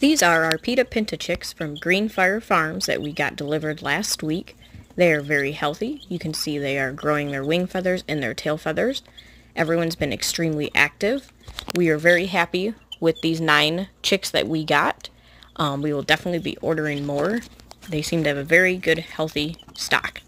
These are our Pita Pinta chicks from Greenfire Farms that we got delivered last week. They are very healthy. You can see they are growing their wing feathers and their tail feathers. Everyone's been extremely active. We are very happy with these nine chicks that we got. Um, we will definitely be ordering more. They seem to have a very good, healthy stock.